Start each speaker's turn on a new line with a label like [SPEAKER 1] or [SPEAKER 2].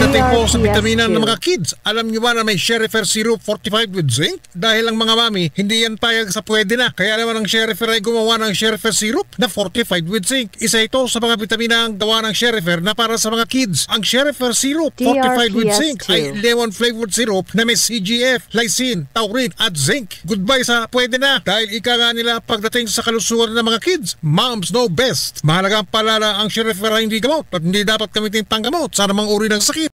[SPEAKER 1] Pagdating po sa vitamina ng mga kids, alam niyo ba na may Sherifer Syrup fortified with zinc? Dahil ang mga mami, hindi yan payag sa pwede na. Kaya naman ang Sherifer ay gumawa ng Sherifer Syrup na fortified with zinc. Isa ito sa mga vitamina ang gawa ng Sherifer na para sa mga kids. Ang Sherifer Syrup fortified with zinc ay lemon flavored syrup na may CGF, lysine, taurine at zinc. Goodbye sa pwede na dahil ika nga nila pagdating sa kalusugan ng mga kids. Moms know best. Mahalaga ang palala ang Sherifer ay hindi gamot at hindi dapat gamitin panggamot sa anumang uri ng sakit.